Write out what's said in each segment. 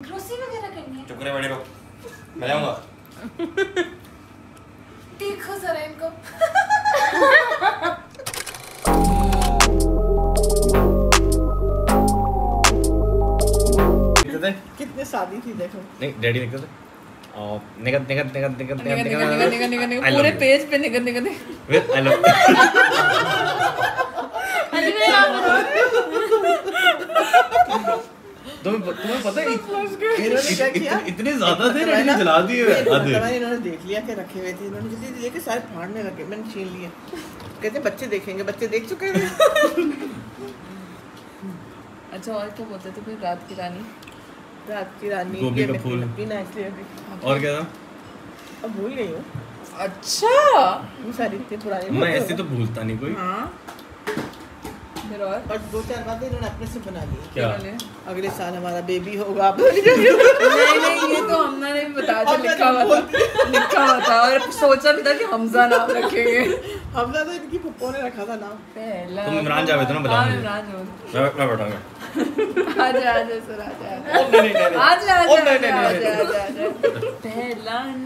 Grocery वगैरह करनी है चुप करे बैठे रहो मैं जाऊँगा देखो जरा इनको थे कितने शादी थी देखो नहीं डैडी देखते थे और निगत निगत निगत निगत निगल निगत निगल निगल निगल निगल निगल I love पूरे. पेज पे निगल निगल With I love अरे मैं यहाँ तुम्हें तुम्हें पता है इन्होंने क्या किया इतने ज़्यादा थे ने जला दिए आधे। इन्होंने देख लिया कि रखे हुए थे। इन्होंने जल्दी जल्दी लेके सारे फाड़ने लगे। मैंने छीन लिए। कहते बच्चे देखेंगे बच्चे देख चुके हैं। अच्छा और क्या बोलते थे फिर? रात की रानी। रात की रानी गोभी का फूल। पीना- पीना इसलिए और क्या था? अब भूल गई हूँ। अच्छा। वो सारी इतनी पुरानी मैं ऐसे तो भूलता नहीं कोई। हाँ। फिर और? और दो चार बातें इन्होंने अपने से बना ली। क्या? अगले साल हमारा बेबी होगा नहीं नहीं ये तो हमने था अब मैं लिखा हुआ था लिखा हुआ था और सोचा भी था कि हमजा नाम रखेंगे। हमजा तो इनकी पप्पो ने रखा था नाम। पहला तुम इमरान जावेद ना, बताओ हाँ, इमरान जावेद। मैं बैठाऊँगा आजा आजा सर आजा आजा ओ नहीं नहीं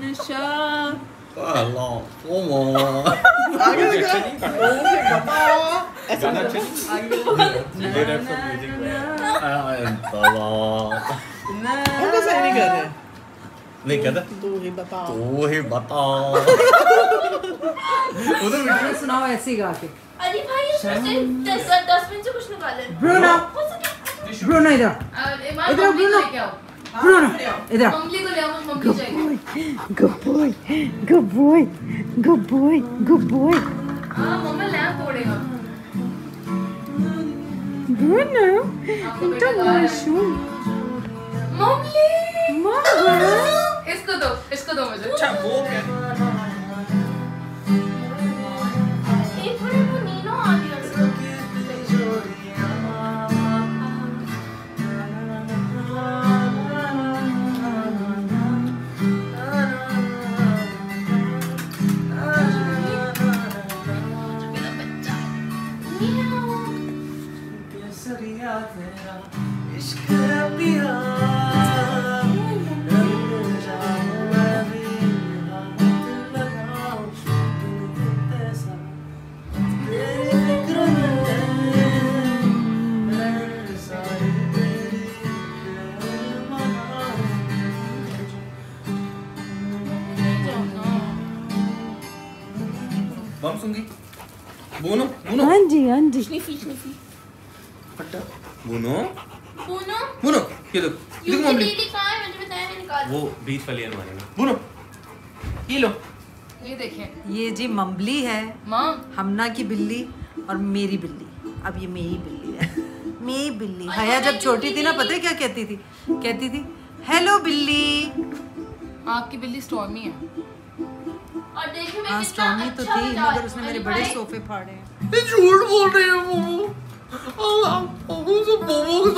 नहीं आजा ओ, आजा नहीं, नहीं, आजा नहीं, आजा आजा आजा पहला नशा अल्लाह ओ मामा आगे देखो ओ से बताओ ऐसा गाना करो। अच्छा आगे ये रैप सब म्यूज़िक में अल्लाह हम तो सही नहीं कर रहे नहीं कहता तू ही बता तू ही बता उधर वीडियो सुनाओ ऐसे ही गा के अरे भाई इसमें से दस डस्टबिन से कुछ निकाले ब्रूनो हो सके ब्रूनो इधर और इमाम इधर मम्मी को ब्रूनो। इधर good boy good boy good boy हाँ मम्मा लैंप तोड़ेगा Bruno गा mushroom मम्मी mama इसको दो इसको दो मुझे अच्छा वो क्या बोनो स्निफी बोनो। बोनो। ये देखो ये देखो मम्मी कहाँ है मुझे बताया मैं निकाल वो बीच वाली अलमारी में। बोनो। ये लो। ये देखें। ये जी मम्बली है। माँ। हमना की बिल्ली और मेरी बिल्ली। अब ये मेरी बिल्ली है। मेरी बिल्ली। हया जब छोटी थी ना पता है क्या कहती थी? कहती थी हेलो बिल्ली। आपकी बिल्ली स्टॉर्मी है। और देखिए मैं हाँ स्ट्रॉन्गी तो थी मगर उसने मेरे बड़े सोफे फाड़े हैं। झूठ बोल रही है हैं ना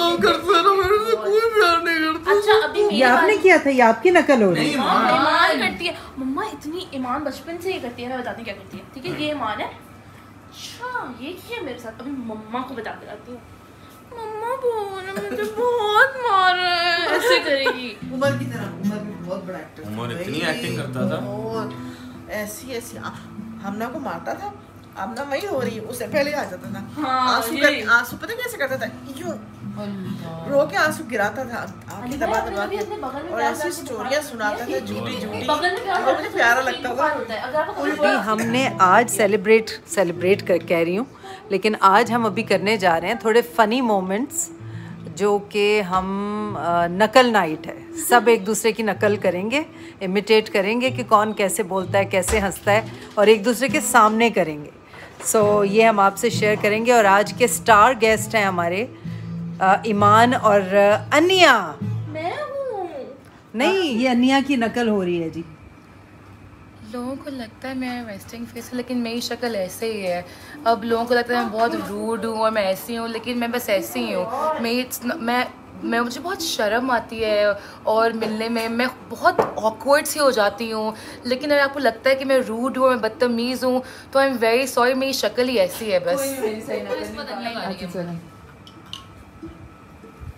अच्छा ये आपने किया था ये आपकी नकल हो रही है ईमान करती है मम्मा इतनी ईमान बचपन से ही करती है मैं बताती क्या करती है ठीक है ये ईमान है अच्छा ये किया मेरे साथ अभी मम्मा को बता के आती हूँ मम्मा बोल मुझे बहुत मारा है ऐसे करेगी उमर की तरह उमर भी बहुत बड़ा एक्टर उमर इतनी acting करता था। ऐसी ऐसी हमना को मारता था हमना वही हो रही है उससे पहले आ जाता था। हाँ, आँसू। कर आँसू पता कैसे करता था? यूँ रो के आँसू गिराता था आँखें दबा दबा के। और ऐसी स्टोरियाँ सुनाता था झूठी झूठी। और मुझे प्यारा लगता था। उल्टी हमने आज सेलिब्रेट सेलिब्रेट कर कह रही हूँ लेकिन आज हम अभी करने जा रहे हैं थोड़े फनी मोमेंट्स जो कि हम नकल नाइट है। सब एक दूसरे की नकल करेंगे इमिटेट करेंगे कि कौन कैसे बोलता है कैसे हंसता है और एक दूसरे के सामने करेंगे। सो so, ये हम आपसे शेयर करेंगे और आज के स्टार गेस्ट हैं हमारे आ, ईमान और अनिया। मैं हूँ। नहीं ये अनिया की नकल हो रही है जी। लोगों को लगता है मैं वेस्टिंग फेस है लेकिन मेरी शक्ल ऐसे ही है। अब लोगों को लगता है मैं बहुत रूड हूँ और मैं ऐसी हूँ लेकिन मैं बस ऐसी ही हूँ। मैं मैं मैं मुझे बहुत शर्म आती है और मिलने में मैं बहुत ऑकवर्ड सी हो जाती हूँ। लेकिन अगर आपको लगता है कि मैं रूड हूँ मैं बदतमीज़ हूँ तो आई एम वेरी सॉरी मेरी शक्ल ही ऐसी है बस। है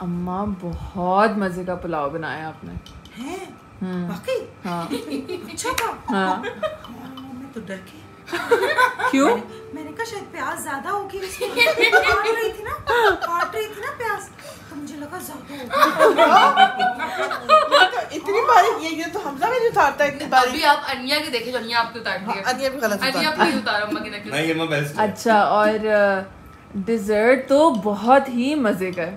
अम्मा बहुत मज़े का पुलाव बनाया आपने। हैं? वाकई? हाँ। अच्छा था। हाँ। मैं तो डर गई क्यों? मैंने कहा शायद प्याज ज़्यादा होगी काट रही थी ना काट रही थी ना प्याज तो मुझे लगा ज़्यादा तो इतनी बारीक ये ये तो हमजा उतारता इतनी अभी आप अनिया के देखे जो अनिया आपकी उतारती हाँ, अनिया भी गलत अनिया उतारती प्लीज़ अम्मा की नकल नहीं ये बेस्ट अच्छा और डिजर्ट तो बहुत ही मज़े का है।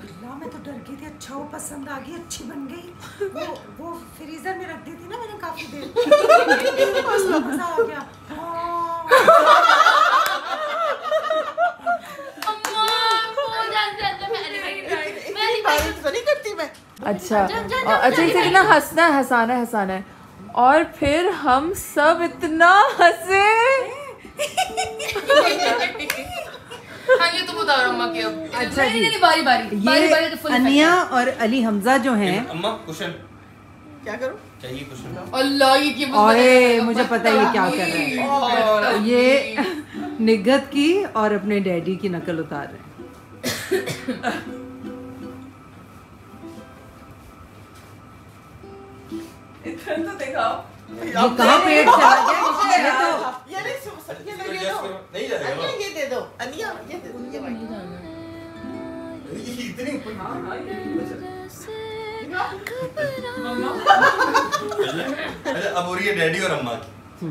अल्लाह मैं तो डर गई थी। अच्छा वो पसंद आ गई अच्छी बन गई। वो वो फ्रीजर में रख दी थी ना मैंने काफ़ी देर। आ गया। हाँ। तो नहीं करती मैं। अच्छा। अच्छा इसे इतना हंसना है हंसाना है हंसाना है। और फिर हम सब इतना हंसे। हाँ ये की अब अच्छा नहीं, नहीं, नहीं, बारी बारी। बारी बारी तो अनिया और अली हमजा जो हैं। अम्मा कुशन। क्या करूँ? चाहिए कुशन? अल्लाह ये क्या ओए मुझे पता है ये क्या कर रहे हैं। हैं। ये निगत की और अपने डैडी की नकल उतार रहे हैं। तो ये कहाँ पेट चला गया? ये तो अब हो रही है डैडी और अम्मा की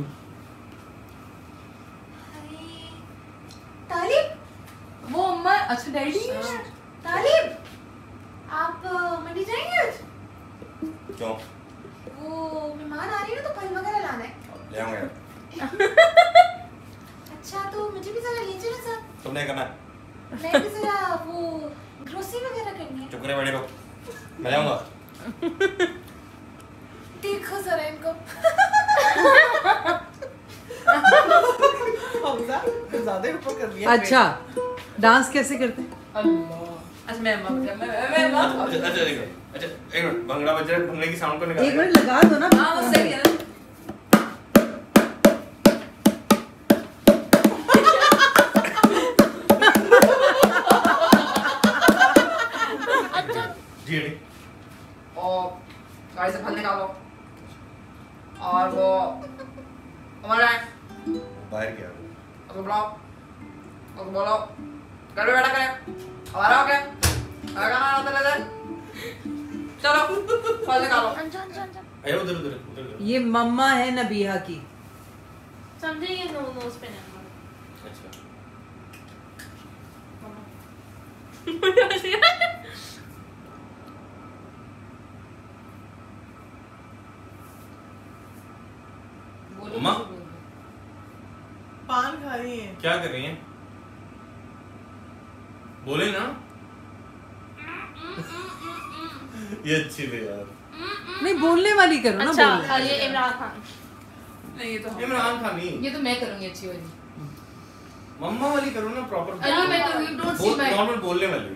तालिब वो अम्मा अच्छा डैडी तालिब आप मंडी जाएँगे आज क्यों वो मेहमान आ रही है ना तो फल वगैरह लाना है ले आऊँगा यार अच्छा तो मुझे भी जरा ले चलो सर तुमने करना मैं। भी वो ग्रोसरी वगैरह करनी है। चुप करे बैठे रहो मैं जाऊँगा। देखो जरा इनको। ज़्यादा ऊपर कर दिया। अच्छा डांस कैसे करते हैं? अल्लाह। अच्छा मैं मैं मैं अच्छा अच्छा एक मिनट अच्छा एक मिनट भंगड़ा बज रहा है भंगड़े की साउंड को निकाल। एक मिनट लगा दो ना। हाँ वो सही है। नबीहा की। समझे ये नो नोज़ पे अच्छा? बोलो। पान खा रही है। क्या कर रही है? बोले ना। ये अच्छी थी यार। नहीं बोलने वाली करो ना अच्छा बोलने ये इमरान खान। नहीं ये तो हम- इमरान खान नहीं। ये तो मैं करूँगी अच्छी वाली। मम्मा वाली करो ना प्रॉपर अरे मैं करूँगी डोंट सी माय नॉर्मल बोलने वाली।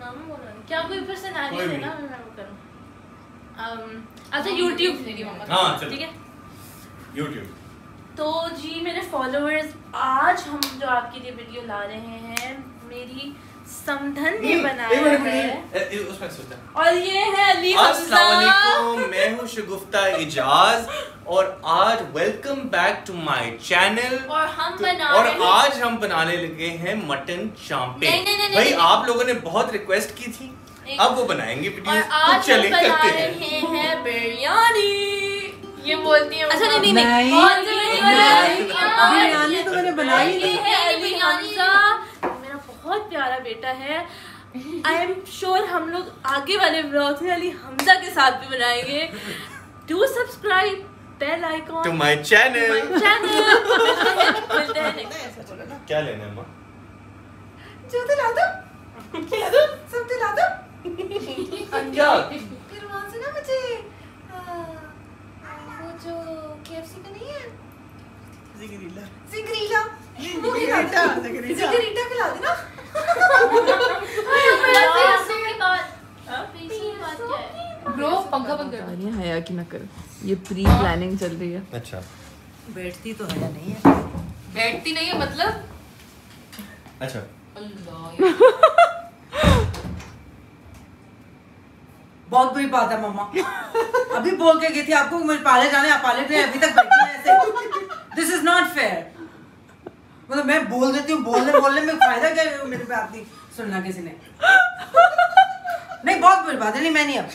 नाम बोल क्या कोई फिर से नारी है ना मैं वो करूँ। Um, अच्छा YouTube मेरी मम्मा हाँ, ठीक है? यूट्यूब तो जी मेरे फॉलोअर्स आज हम जो आपके लिए वीडियो ला रहे हैं मेरी समधन ने बनाया है। उसमें सोचता और ये है अली हमजा। अस्सलाम मैं हूँ शगुफ्ता इजाज और आज welcome back to my channel और हम बना और रहे आज हम बनाने लगे हैं मटन चांपे। नहीं, नहीं, नहीं, भाई आप लोगों ने बहुत रिक्वेस्ट की थी। अब वो बनाएँगे और तो आज हम चले बना करते रहे हैं हैं बिरयानी। ये बोलती है। अच्छा, नहीं, नहीं, बिरयानी तो मैंने बनाई नहीं। है अली हमजा। बहुत प्यारा बेटा है। आई एम श्योर हम लोग आगे वाले ब्लॉग में अली हमजा के साथ भी बनाएँगे। Do subscribe bell icon to my channel channel मिलते हैं क्या लेना है अम्मा जो ला दो। क्या दो? सब दिला दो। क्या फिर वहाँ से ना मुझे आ, आ, वो जो केएफसी का नहीं है जिगरीला जिगरीला वो खिला जिगरीटा दो जिगरीटा जिगरीटा खिला देना पैसों की बात पैसों की बात क्या है ब्रो पंखा बंद कर दो ये हया की नकल ये प्री प्लानिंग चल रही है। अच्छा। बैठती तो है नहीं है? बैठती नहीं है मतलब? अच्छा। बहुत बुरी बात है मम्मा अभी बोल के गई थी आपको कि मुझे पार्लर जाना आप पार्लर गए अभी तक बैठी हैं ऐसे। दिस इज़ नॉट फेयर मतलब मैं बोल देती हूँ बोलने बोलने में फ़ायदा क्या है मेरे पे बात नहीं सुनना किसी ने? नहीं बहुत बुरी बात है नहीं मैं नहीं अब।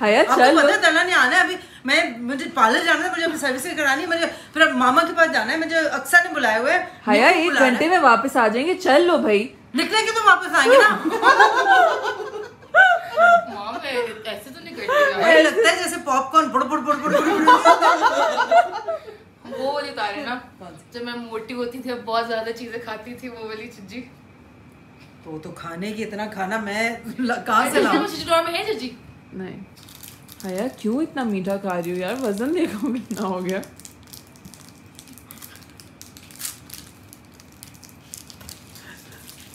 हया आपको चल पता आना है अभी। मैं मुझे पार्लर जाना है मुझे सर्विसिंग करानी है मुझे फिर मामा के पास जाना है मुझे अक्सर ने बुलाए हुए हैं। हया एक घंटे में वापस आ जाएँगे चल लो भाई। निकलेंगे तो वापस आएँगे ना। ऐसे तो नहीं करती लगता है जैसे पॉपकॉर्न बुड़ बुड़ बुड़ बुड़ बुड़ बुड़। वो वाली तारे ना जब मैं मोटी होती थी बहुत ज़्यादा चीज़ें खाती थी वो वाली चिज्जी। तो तो खाने की इतना खाना मैं कहाँ से लाऊं? चिज्जी में है चिज्जी? नहीं। हया क्यों इतना मीठा खा रही हो यार? वज़न देखो कितना हो गया।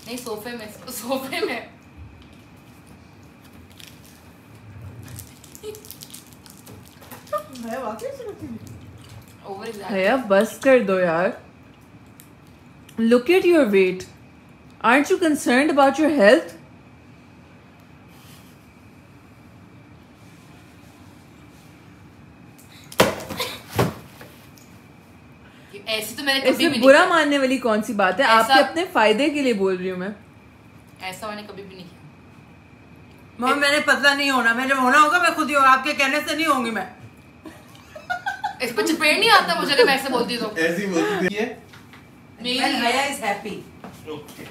नहीं सोफे में सोफे में। हूँ। हया बस कर दो यार। Look at your weight are you concern about your health ऐसे तो मैंने कभी भी बुरा मानने वाली कौन सी बात है? आपके अपने फ़ायदे के लिए बोल रही हूँ मैं। ऐसा मैंने कभी भी नहीं किया। मम्मी मैंने पतला नहीं होना। मैं जब होना होगा मैं खुद ही होगा आपके कहने से नहीं होंगी मैं। इस पर चपेट नहीं आता मुझे अगर मैं ऐसे बोलती तो। ऐसी बोलती ये? मेरी is happy. ओके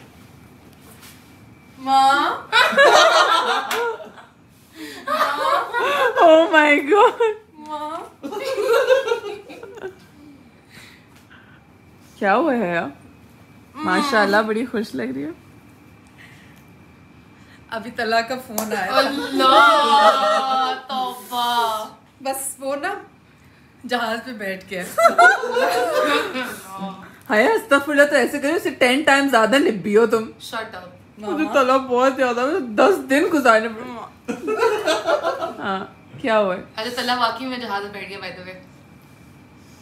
माँ? Oh my god. क्या हुआ है यार? माशाल्लाह बड़ी खुश लग रही है। अभी तला का फ़ोन आया तौबा। बस वो ना जहाज़ पे बैठ के। हाया अस्तगफुरुल्लाह तो ऐसे करो टेन टाइम ज़्यादा निब्बी हो तुम। शट अप मुझे तला बहुत ज़्यादा मुझे दस दिन गुजारने पड़े हाँ क्या हुआ है? अच्छा तला वाकई में जहाज़ में बैठ गया बाय द वे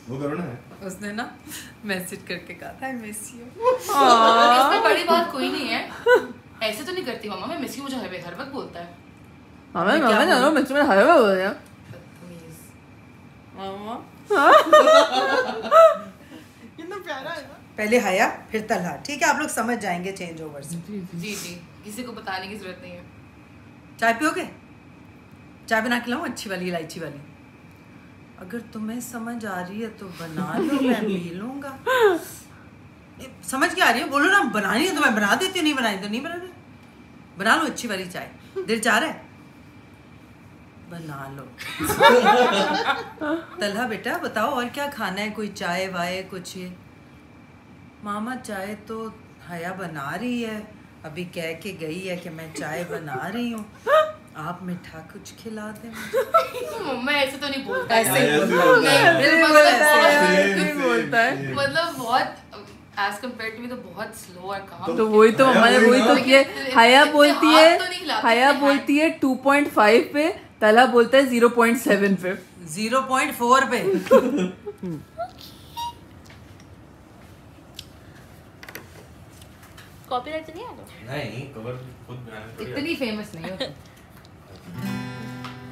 वो करो ना। उसने ना मैसेज करके कहा था मिस यू इसमें बड़ी बात कोई नहीं है। ऐसे तो नहीं करती मामा मैं मिस यू मुझे हर हर वक्त बोलता है। मामा मामा जानो मैं तुम्हें हाया बोल? रहा। मामा। कितना प्यारा है ना। पहले हया फिर तलहा। ठीक है आप लोग समझ जाएँगे चेंज ओवर से। जी जी। किसी को बताने की ज़रूरत नहीं है। चाय पियोगे? चाय बना के लाऊं? अच्छी वाली इलायची वाली। अगर तुम्हें समझ आ रही है तो बना लो मैं पी लूँगा। समझ के आ रही है? बोलो ना बनानी है तो मैं बना देती हूँ नहीं बनाई तो नहीं बना बना लो अच्छी वाली चाय। दिल चाह रहा है? बना लो। तलहा बेटा बताओ और क्या खाना है? कोई चाय वाय कुछ ये? मामा चाय तो हया बना रही है। अभी कह के गई है कि मैं चाय बना रही हूँ। आप मिठा कुछ खिला दें। मम्मा ऐसे तो नहीं बोलता। ऐसे ही ऐसे बोलता बोलता है। है। ही। ही बोलता है। मतलब बहुत एज कंपेयर टू मी तो बहुत स्लो और काम तो वही तो मम्मा ने हया वही तो वही हया बोलती है तो नहीं हिलाते, हया बोलती है 2.5 पे तला बोलता है 0.7 पे। ज़ीरो पॉइंट फोर पे। कॉपीराइट तो नहीं आएगा नहीं कवर खुद इतनी फ़ेमस नहीं हो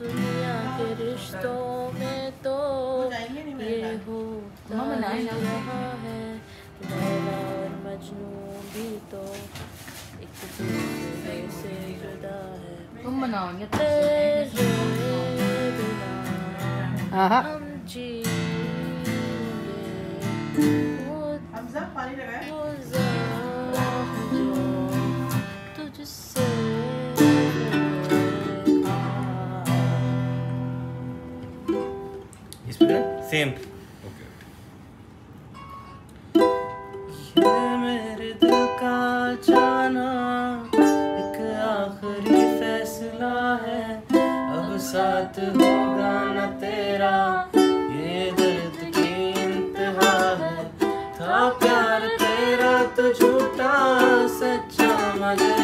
दुनिया के रिश्तों में तो ये हो रहा है। लैला और मजनू भी तो एक दूसरे से जुदा है। तुम तेरे बिना हम जीएँगे हमजा पानी जो तुझसे सेम साथ होगा न तेरा ये दर्द की इंतहा है था प्यार तेरा तो झूठा सच्चा मगर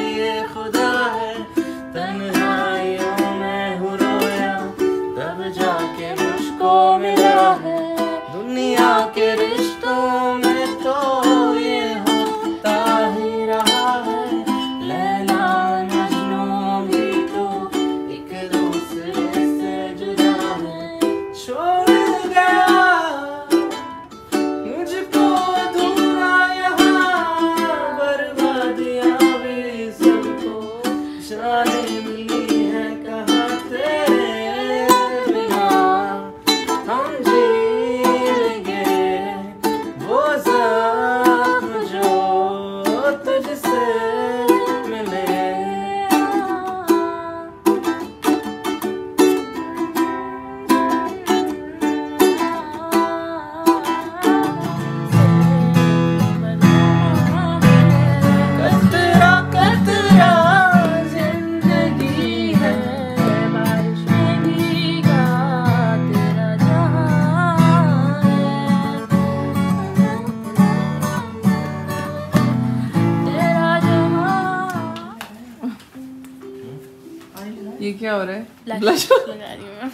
रहा है? ब्लश लगा रही हूँ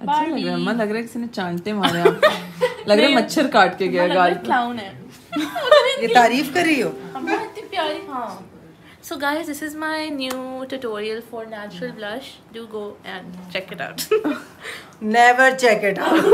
अच्छा लग रहा है लग रहा है किसी ने चांटे मारे लग रहा है मच्छर काट के गया गाल क्लाउन है। ये तारीफ़ कर रही हो? इतनी प्यारी हाँ। So guys, this is my new tutorial for natural blush. Do go and check it out. Never check it out